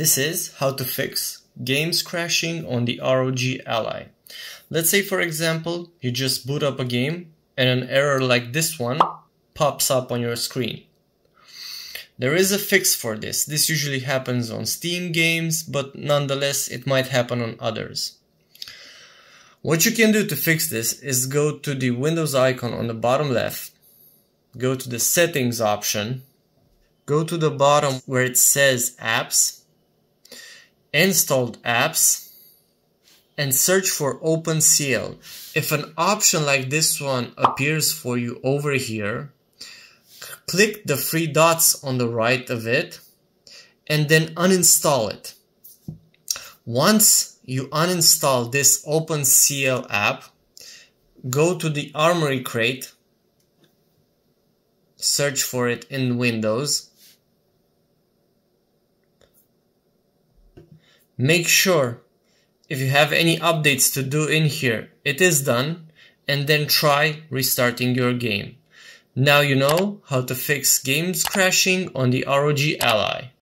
This is how to fix games crashing on the ROG Ally. Let's say for example, you just boot up a game and an error like this one pops up on your screen. There is a fix for this. This usually happens on Steam games, but nonetheless it might happen on others. What you can do to fix this is go to the Windows icon on the bottom left, go to the settings option, go to the bottom where it says apps, installed apps, and search for OpenCL. If an option like this one appears for you over here, click the three dots on the right of it and then uninstall it. Once you uninstall this OpenCL app, go to the Armoury Crate, search for it in Windows, make sure if you have any updates to do in here, it is done, and then try restarting your game. Now you know how to fix games crashing on the ROG Ally.